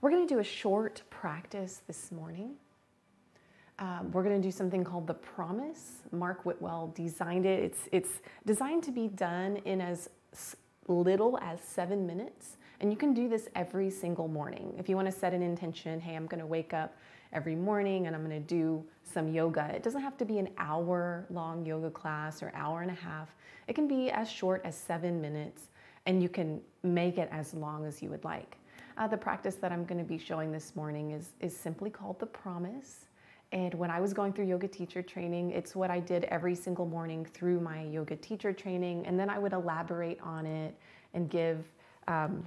We're going to do a short practice this morning. Um, we're going to do something called the promise. Mark Whitwell designed it. It's, it's designed to be done in as little as seven minutes. And you can do this every single morning. If you want to set an intention, hey, I'm going to wake up every morning and I'm going to do some yoga. It doesn't have to be an hour long yoga class or hour and a half. It can be as short as seven minutes and you can make it as long as you would like. Uh, the practice that I'm going to be showing this morning is, is simply called the promise. And when I was going through yoga teacher training, it's what I did every single morning through my yoga teacher training. And then I would elaborate on it and give um,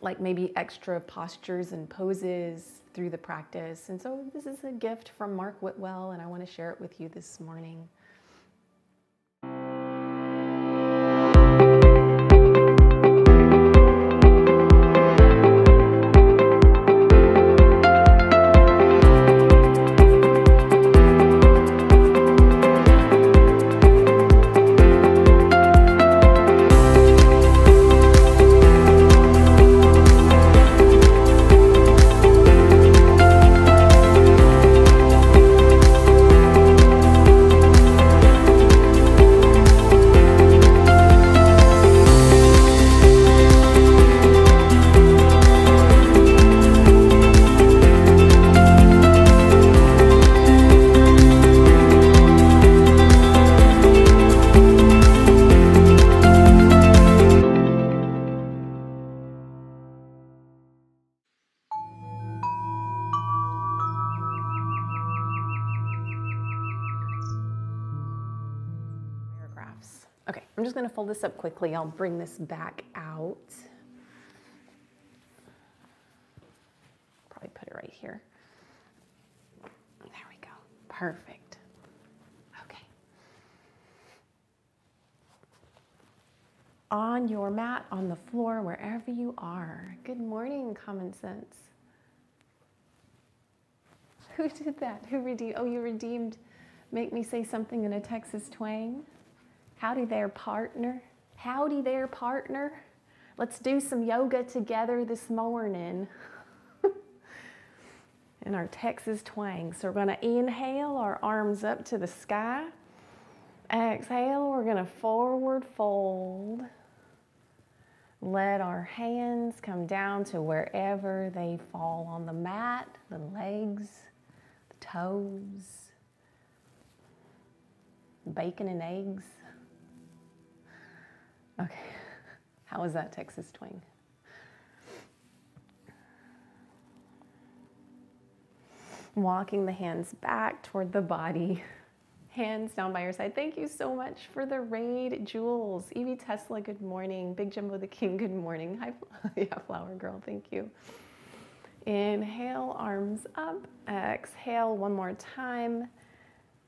like maybe extra postures and poses through the practice. And so this is a gift from Mark Whitwell, and I want to share it with you this morning. Okay, I'm just gonna fold this up quickly. I'll bring this back out. Probably put it right here. There we go, perfect. Okay. On your mat, on the floor, wherever you are. Good morning, common sense. Who did that? Who redeemed? Oh, you redeemed Make Me Say Something in a Texas Twang? Howdy there, partner. Howdy there, partner. Let's do some yoga together this morning in our Texas twang. So we're going to inhale our arms up to the sky. Exhale, we're going to forward fold. Let our hands come down to wherever they fall on the mat, the legs, the toes, bacon and eggs. Okay, how was that Texas twang? Walking the hands back toward the body, hands down by your side. Thank you so much for the raid, Jules. Evie Tesla, good morning. Big Jumbo the King, good morning. Hi, yeah, Flower Girl, thank you. Inhale, arms up. Exhale, one more time.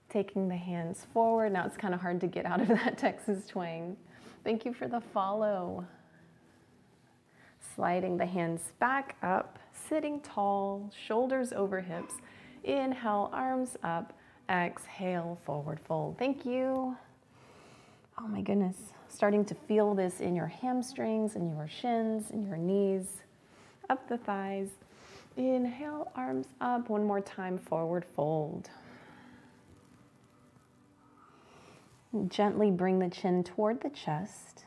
Taking the hands forward. Now it's kind of hard to get out of that Texas twang. Thank you for the follow. Sliding the hands back up, sitting tall, shoulders over hips. Inhale, arms up. Exhale, forward fold. Thank you. Oh my goodness. Starting to feel this in your hamstrings and your shins and your knees, up the thighs. Inhale, arms up. One more time, forward fold. Gently bring the chin toward the chest.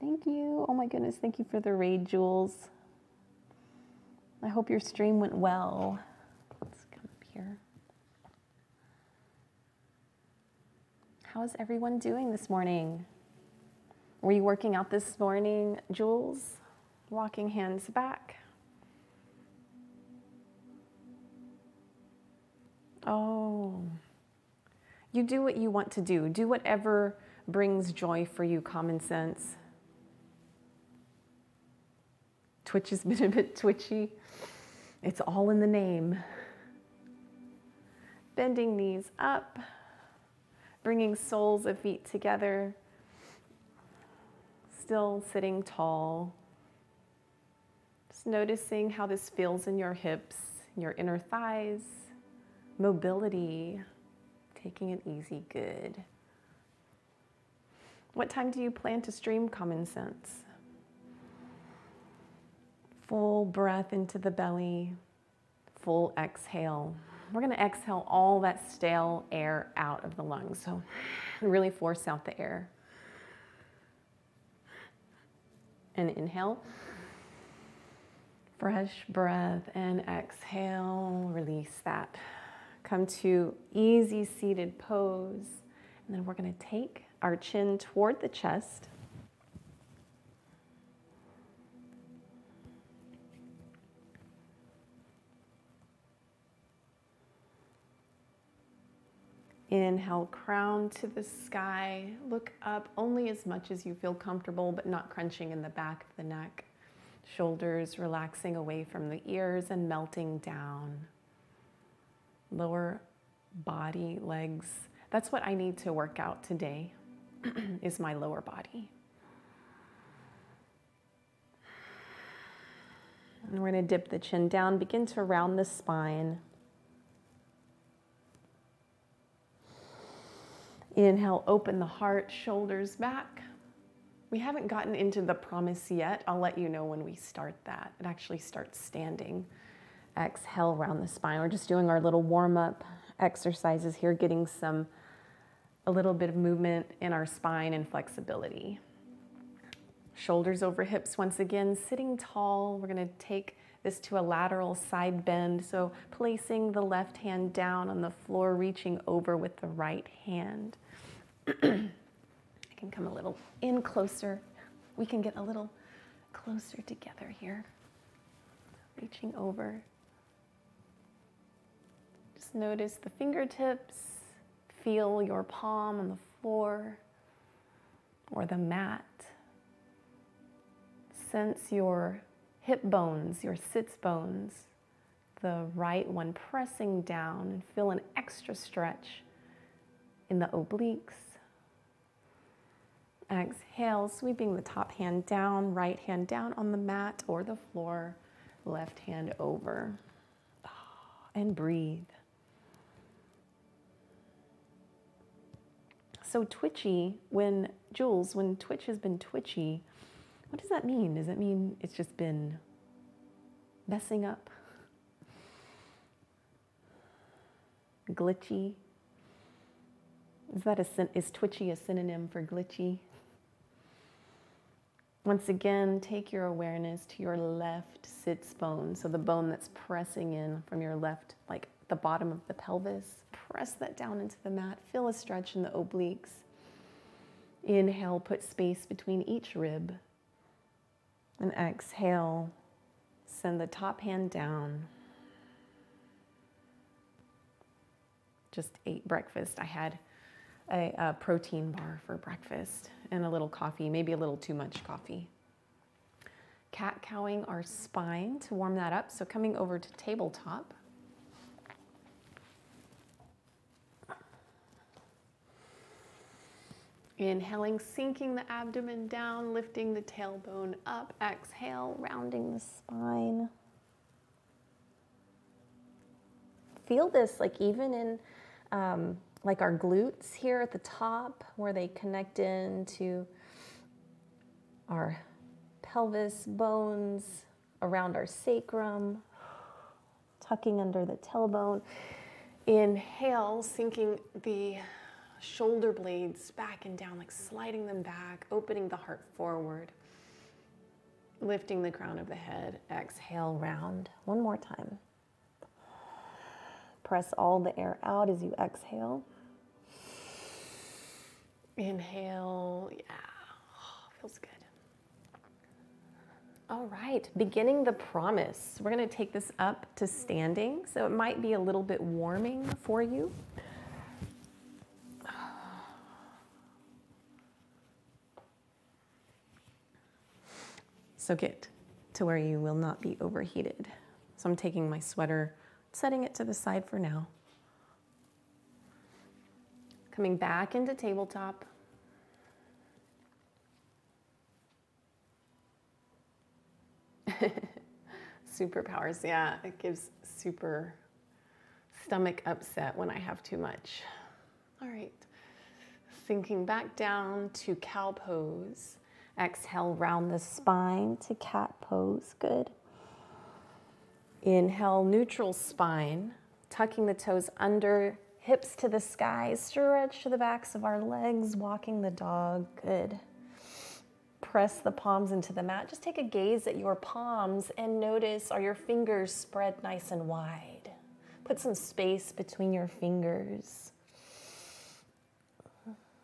Thank you. Oh my goodness, thank you for the raid, Jules. I hope your stream went well. Let's come up here. How is everyone doing this morning? Were you working out this morning, Jules? Walking hands back. Oh. You do what you want to do. Do whatever brings joy for you, common sense. Twitch has been a bit twitchy. It's all in the name. Bending knees up, bringing soles of feet together, still sitting tall. Just noticing how this feels in your hips, your inner thighs mobility, taking it easy, good. What time do you plan to stream Common Sense? Full breath into the belly, full exhale. We're going to exhale all that stale air out of the lungs. So really force out the air. And inhale. Fresh breath and exhale. Release that. Come to easy seated pose. And then we're going to take our chin toward the chest. Inhale, crown to the sky. Look up only as much as you feel comfortable, but not crunching in the back of the neck. Shoulders relaxing away from the ears and melting down. Lower body, legs. That's what I need to work out today, is my lower body. And we're going to dip the chin down, begin to round the spine. Inhale, open the heart, shoulders back. We haven't gotten into the promise yet. I'll let you know when we start that. It actually starts standing. Exhale, round the spine. We're just doing our little warm up exercises here, getting some, a little bit of movement in our spine and flexibility. Shoulders over hips once again, sitting tall. We're going to take this to a lateral side bend. So placing the left hand down on the floor, reaching over with the right hand. I can come a little in closer. We can get a little closer together here. Reaching over. Notice the fingertips. Feel your palm on the floor or the mat. Sense your hip bones, your sits bones, the right one pressing down and feel an extra stretch in the obliques. Exhale, sweeping the top hand down, right hand down on the mat or the floor, left hand over. Ah, and breathe. So, twitchy, when Jules, when Twitch has been twitchy, what does that mean? Does that mean it's just been messing up? Glitchy? Is that a is twitchy a synonym for glitchy? Once again, take your awareness to your left sits bone. So the bone that's pressing in from your left, like the bottom of the pelvis. Press that down into the mat. Feel a stretch in the obliques. Inhale, put space between each rib. And exhale, send the top hand down. Just ate breakfast. I had a, a, protein bar for breakfast and a little coffee, maybe a little too much coffee. Cat cowing our spine to warm that up. So coming over to tabletop. Inhaling, sinking the abdomen down, lifting the tailbone up. Exhale, rounding the spine. Feel this like even in um, like our glutes here at the top where they connect into our pelvis bones, around our sacrum, tucking under the tailbone. Inhale, sinking the shoulder blades back and down, like sliding them back, opening the heart forward, lifting the crown of the head. Exhale, round. One more time. Press all the air out as you exhale. Inhale, yeah, oh, feels good. All right, beginning the promise. We're to take this up to standing, so it might be a little bit warming for you. So get to where you will not be overheated. So I'm taking my sweater, setting it to the side for now. Coming back into tabletop. Superpowers, yeah, it gives super stomach upset when I have too much. All right, Sinking back down to cow pose. Exhale, round the spine to cat pose. Good. Inhale, neutral spine, tucking the toes under, hips to the sky, stretch to the backs of our legs, walking the dog. Good. Press the palms into the mat. Just take a gaze at your palms and notice are your fingers spread nice and wide? Put some space between your fingers.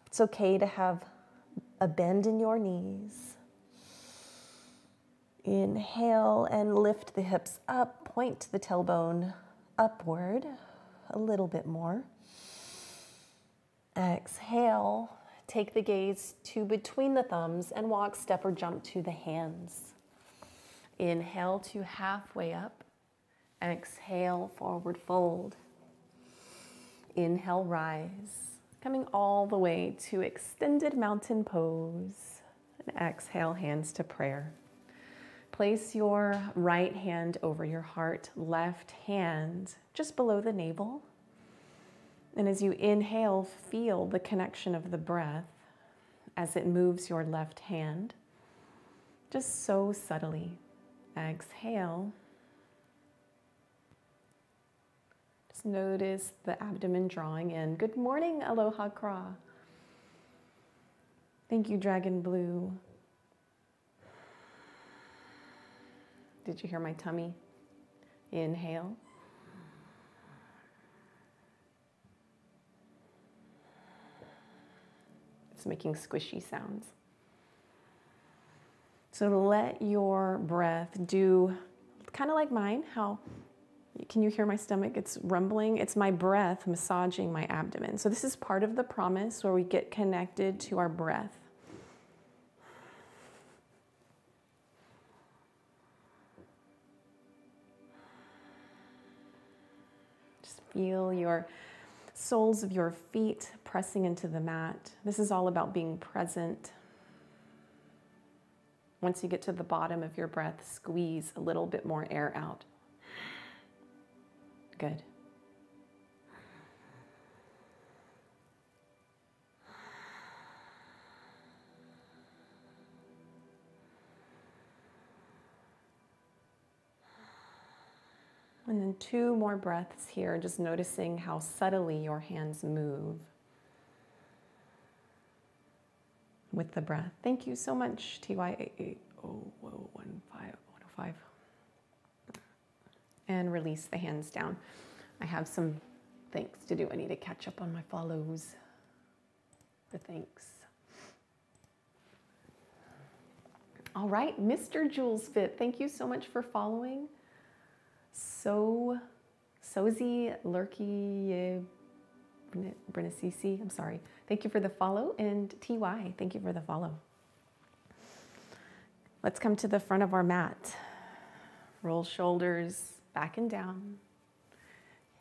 It's okay to have a bend in your knees. Inhale and lift the hips up, point the tailbone upward a little bit more. Exhale, take the gaze to between the thumbs and walk, step, or jump to the hands. Inhale to halfway up. Exhale, forward fold. Inhale, rise. Coming all the way to extended mountain pose. And exhale, hands to prayer. Place your right hand over your heart, left hand just below the navel. And as you inhale, feel the connection of the breath as it moves your left hand, just so subtly. Exhale. Notice the abdomen drawing in. Good morning, Aloha Kra. Thank you, Dragon Blue. Did you hear my tummy? Inhale. It's making squishy sounds. So let your breath do kind of like mine, how can you hear my stomach? It's rumbling. It's my breath massaging my abdomen. So this is part of the promise where we get connected to our breath. Just feel your soles of your feet pressing into the mat. This is all about being present. Once you get to the bottom of your breath, squeeze a little bit more air out. Good. And then two more breaths here, just noticing how subtly your hands move with the breath. Thank you so much, TY88015. And release the hands down. I have some thanks to do. I need to catch up on my follows. The thanks. All right, Mr. Jules Fit, thank you so much for following. So, Sozi Lurky Brenasisi, I'm sorry. Thank you for the follow. And TY, thank you for the follow. Let's come to the front of our mat. Roll shoulders back and down.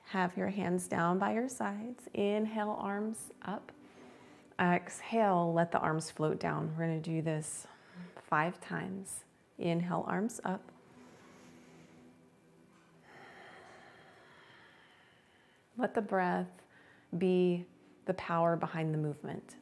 Have your hands down by your sides. Inhale, arms up. Exhale, let the arms float down. We're going to do this five times. Inhale, arms up. Let the breath be the power behind the movement.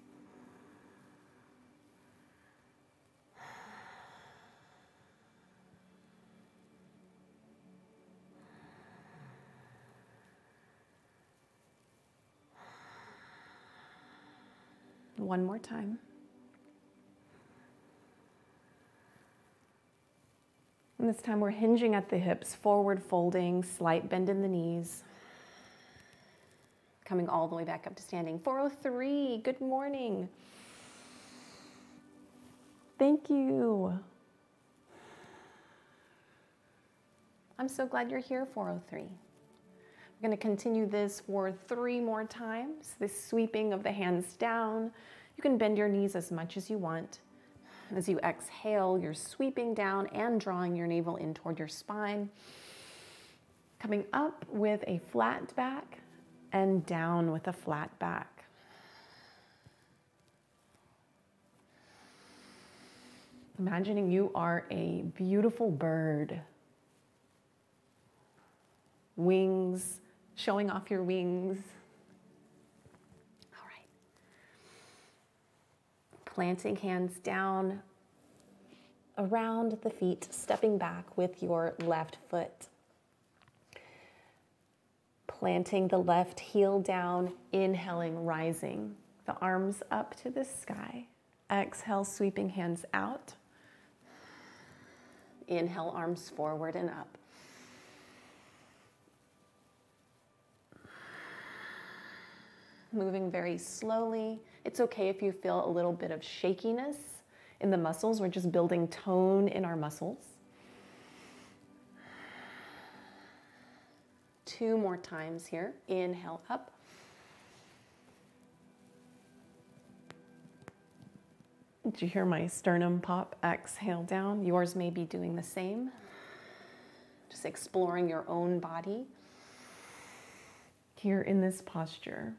One more time. And this time we're hinging at the hips, forward folding, slight bend in the knees coming all the way back up to standing. 403, good morning. Thank you. I'm so glad you're here, 403. We're going to continue this for three more times. This sweeping of the hands down. You can bend your knees as much as you want. As you exhale, you're sweeping down and drawing your navel in toward your spine. Coming up with a flat back, and down with a flat back. Imagining you are a beautiful bird. Wings, showing off your wings. All right. Planting hands down around the feet, stepping back with your left foot. Planting the left heel down, inhaling, rising. The arms up to the sky. Exhale, sweeping hands out. Inhale, arms forward and up. Moving very slowly. It's okay if you feel a little bit of shakiness in the muscles. We're just building tone in our muscles. Two more times here. Inhale up. Did you hear my sternum pop? Exhale down. Yours may be doing the same. Just exploring your own body here in this posture.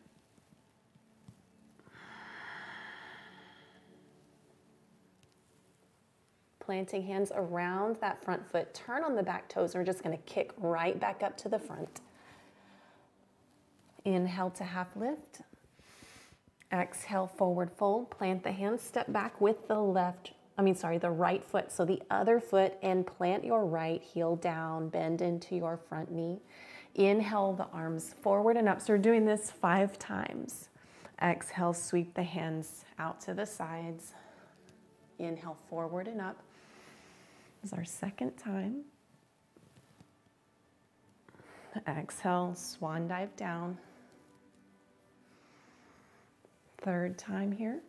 Planting hands around that front foot. Turn on the back toes. and We're just going to kick right back up to the front. Inhale to half lift. Exhale, forward fold. Plant the hands, step back with the left, I mean, sorry, the right foot. So the other foot and plant your right heel down, bend into your front knee. Inhale the arms forward and up. So we're doing this five times. Exhale, sweep the hands out to the sides. Inhale, forward and up. Is our second time. Exhale, swan dive down. Third time here.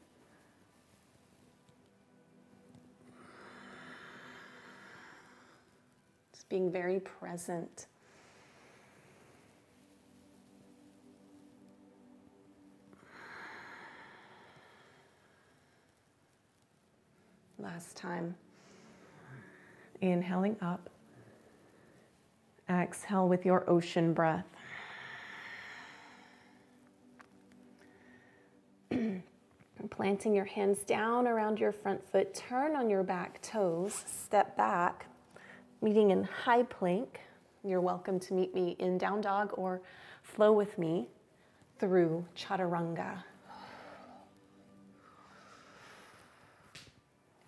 Just being very present. Last time. Inhaling up. Exhale with your ocean breath. Planting your hands down around your front foot, turn on your back toes, step back, meeting in high plank. You're welcome to meet me in down dog or flow with me through chaturanga.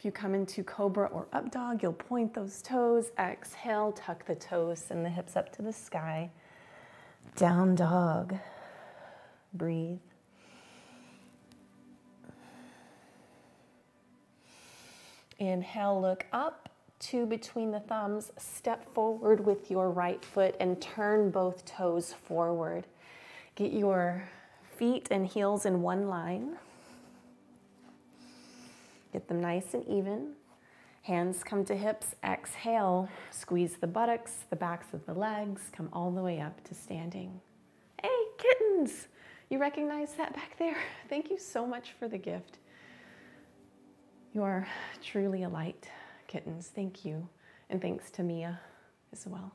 You come into cobra or up dog, you'll point those toes. Exhale, tuck the toes and the hips up to the sky. Down dog. Breathe. Inhale, look up, two between the thumbs. Step forward with your right foot and turn both toes forward. Get your feet and heels in one line. Get them nice and even. Hands come to hips. Exhale, squeeze the buttocks, the backs of the legs, come all the way up to standing. Hey, kittens! You recognize that back there? Thank you so much for the gift. You are truly a light, kittens. Thank you. And thanks to Mia as well.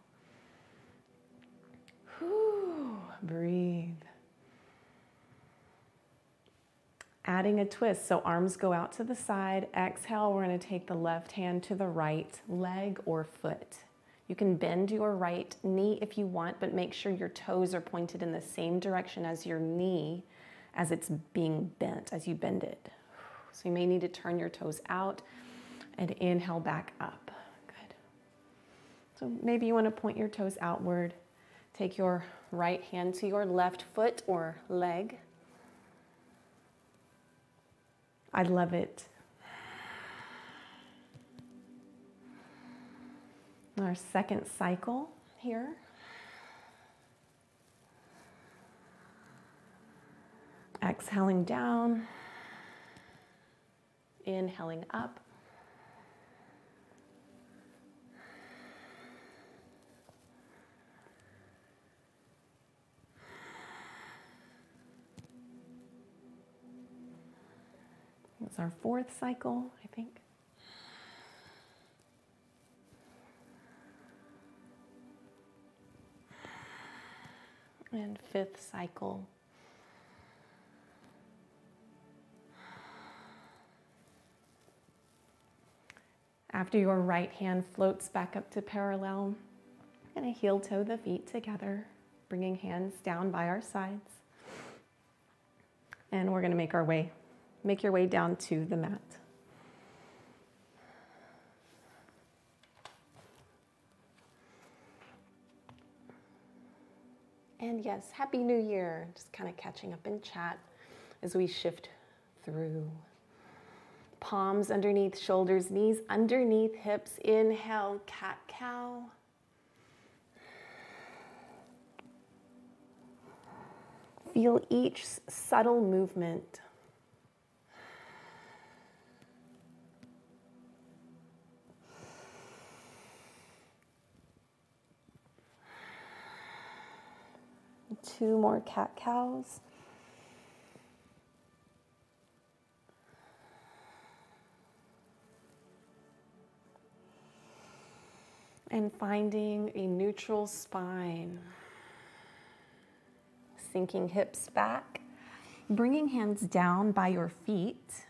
Whew, breathe. Adding a twist. So arms go out to the side. Exhale, we're going to take the left hand to the right leg or foot. You can bend your right knee if you want, but make sure your toes are pointed in the same direction as your knee as it's being bent, as you bend it. So you may need to turn your toes out and inhale back up. Good. So maybe you want to point your toes outward. Take your right hand to your left foot or leg. I love it. Our second cycle here. Exhaling down inhaling up. It's our fourth cycle, I think. And fifth cycle. After your right hand floats back up to parallel, and a heel toe the feet together, bringing hands down by our sides. And we're going to make our way Make your way down to the mat. And yes, Happy New Year. Just kind of catching up in chat as we shift through. Palms underneath shoulders, knees underneath hips. Inhale, cat cow. Feel each subtle movement. Two more cat cows. And finding a neutral spine. Sinking hips back. Bringing hands down by your feet.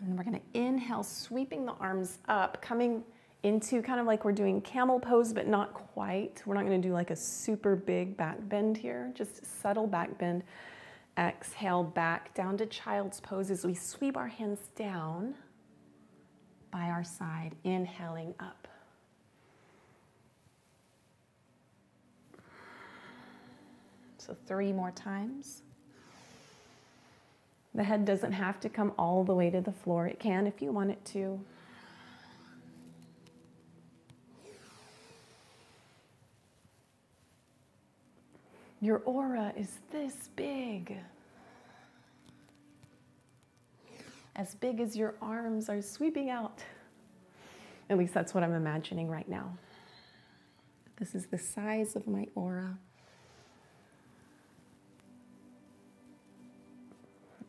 And we're going to inhale, sweeping the arms up, coming into kind of like we're doing camel pose, but not quite. We're not going to do like a super big back bend here, just subtle back bend. Exhale back down to child's pose as we sweep our hands down by our side, inhaling up. So, three more times. The head doesn't have to come all the way to the floor, it can if you want it to. Your aura is this big. As big as your arms are sweeping out. At least that's what I'm imagining right now. This is the size of my aura.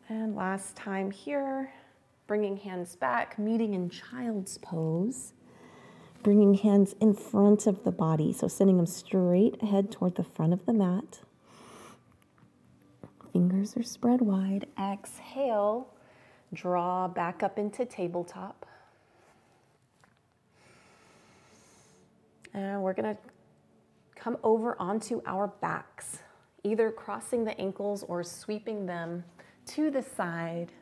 And last time here, bringing hands back, meeting in child's pose bringing hands in front of the body. So sending them straight ahead toward the front of the mat. Fingers are spread wide. Exhale, draw back up into tabletop. And we're going to come over onto our backs, either crossing the ankles or sweeping them to the side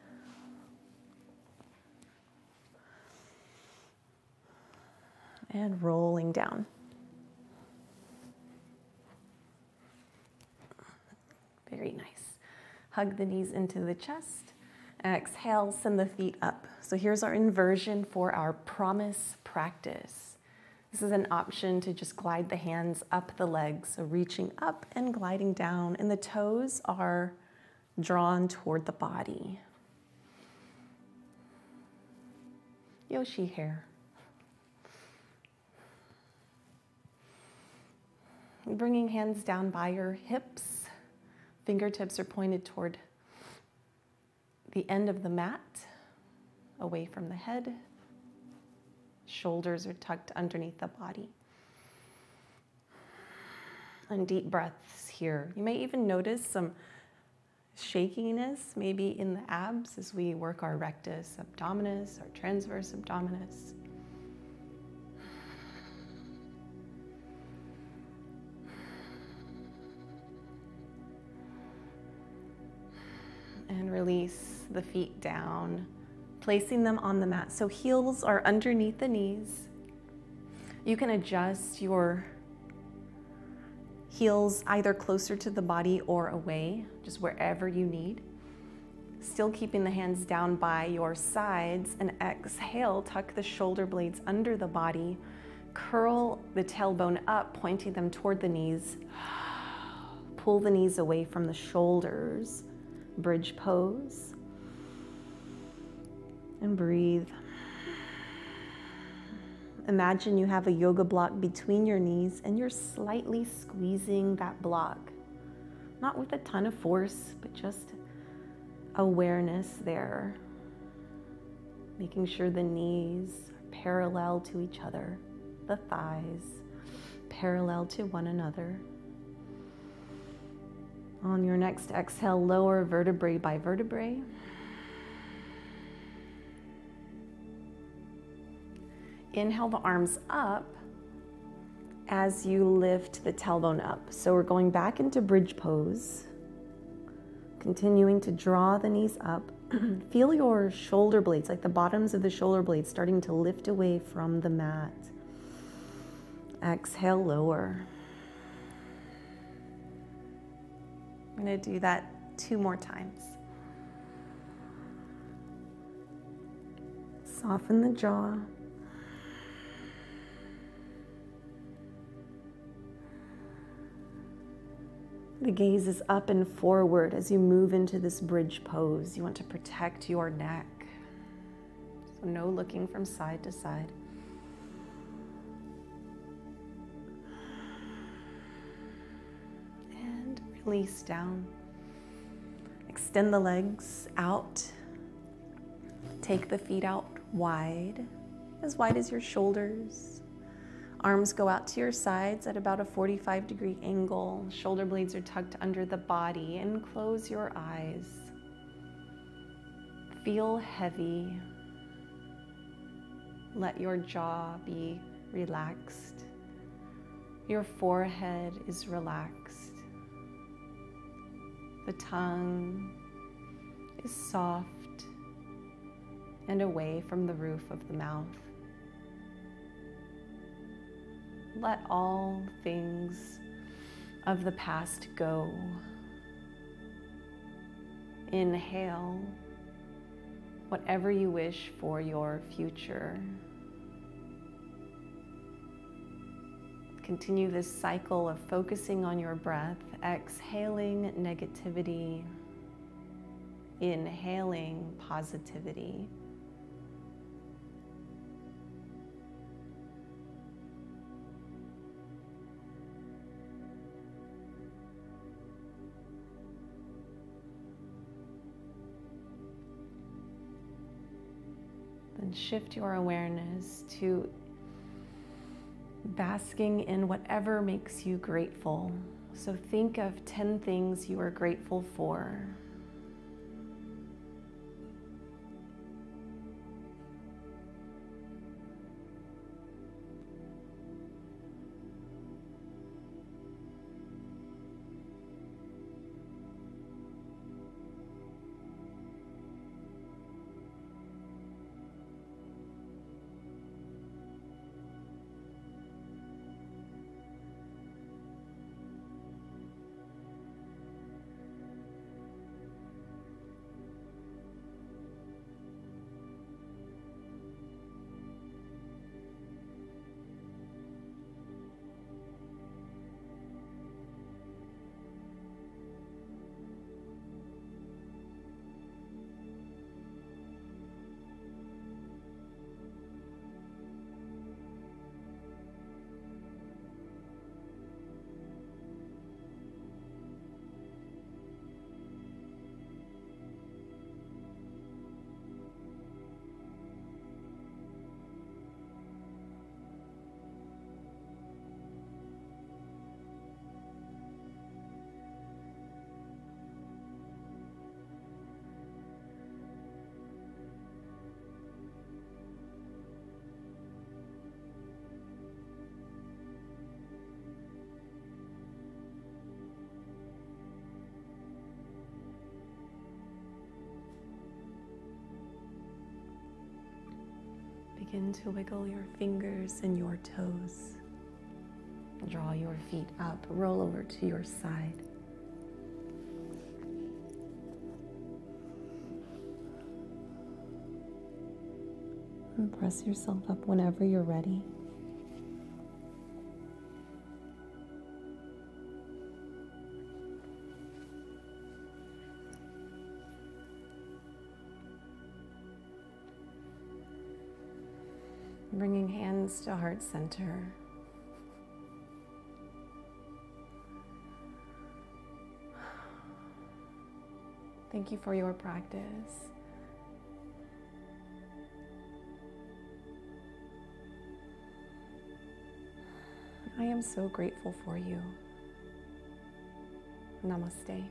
and rolling down. Very nice. Hug the knees into the chest. Exhale, send the feet up. So here's our inversion for our promise practice. This is an option to just glide the hands up the legs, so reaching up and gliding down, and the toes are drawn toward the body. Yoshi hair. Bringing hands down by your hips. Fingertips are pointed toward the end of the mat, away from the head. Shoulders are tucked underneath the body. And deep breaths here. You may even notice some shakiness, maybe in the abs as we work our rectus abdominis, our transverse abdominis. And release the feet down, placing them on the mat. So heels are underneath the knees. You can adjust your heels either closer to the body or away, just wherever you need. Still keeping the hands down by your sides and exhale, tuck the shoulder blades under the body, curl the tailbone up, pointing them toward the knees. Pull the knees away from the shoulders bridge pose. And breathe. Imagine you have a yoga block between your knees and you're slightly squeezing that block. Not with a ton of force, but just awareness there. Making sure the knees are parallel to each other, the thighs parallel to one another. On your next exhale, lower vertebrae by vertebrae. Inhale the arms up as you lift the tailbone up. So we're going back into bridge pose. Continuing to draw the knees up. Feel your shoulder blades, like the bottoms of the shoulder blades, starting to lift away from the mat. Exhale, lower. I'm going to do that two more times. Soften the jaw. The gaze is up and forward as you move into this bridge pose. You want to protect your neck. So, no looking from side to side. Release down. Extend the legs out. Take the feet out wide, as wide as your shoulders. Arms go out to your sides at about a 45 degree angle. Shoulder blades are tucked under the body and close your eyes. Feel heavy. Let your jaw be relaxed. Your forehead is relaxed. The tongue is soft and away from the roof of the mouth. Let all things of the past go. Inhale whatever you wish for your future. Continue this cycle of focusing on your breath, exhaling negativity, inhaling positivity. Then shift your awareness to basking in whatever makes you grateful. So think of 10 things you are grateful for. Begin to wiggle your fingers and your toes. Draw your feet up, roll over to your side. And press yourself up whenever you're ready. Bringing hands to heart center. Thank you for your practice. I am so grateful for you. Namaste.